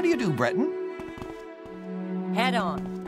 How do you do, Breton? Head on.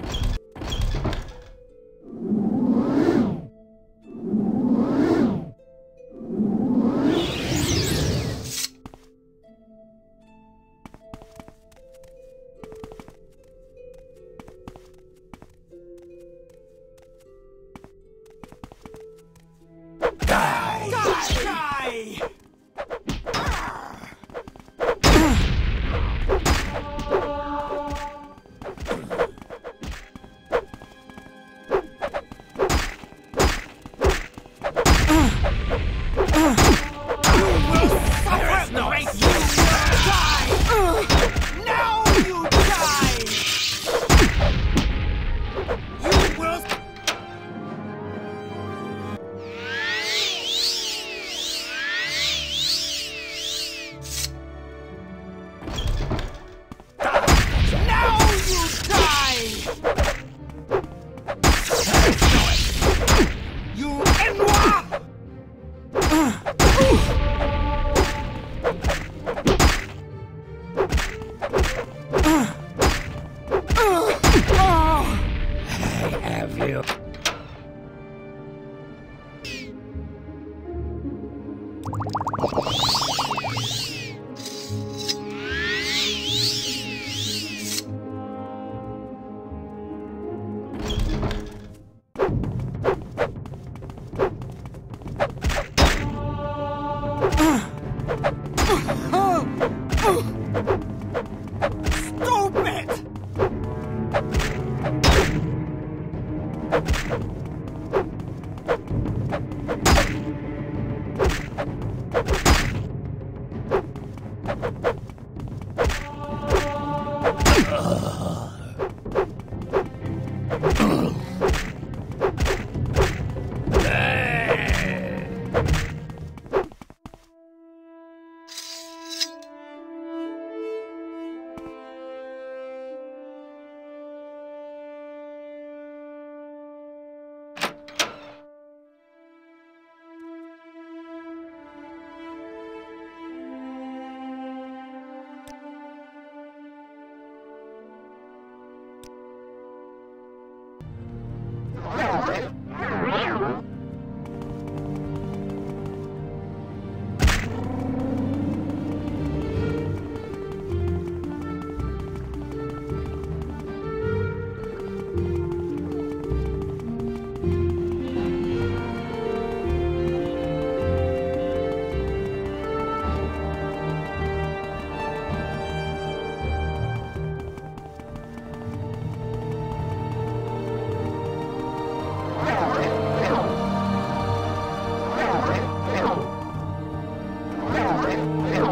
Eu...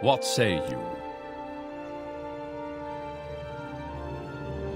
What say you?